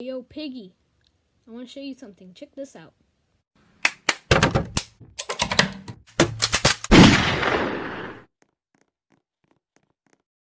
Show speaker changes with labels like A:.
A: Yo, Piggy, I want to show you something. Check this out.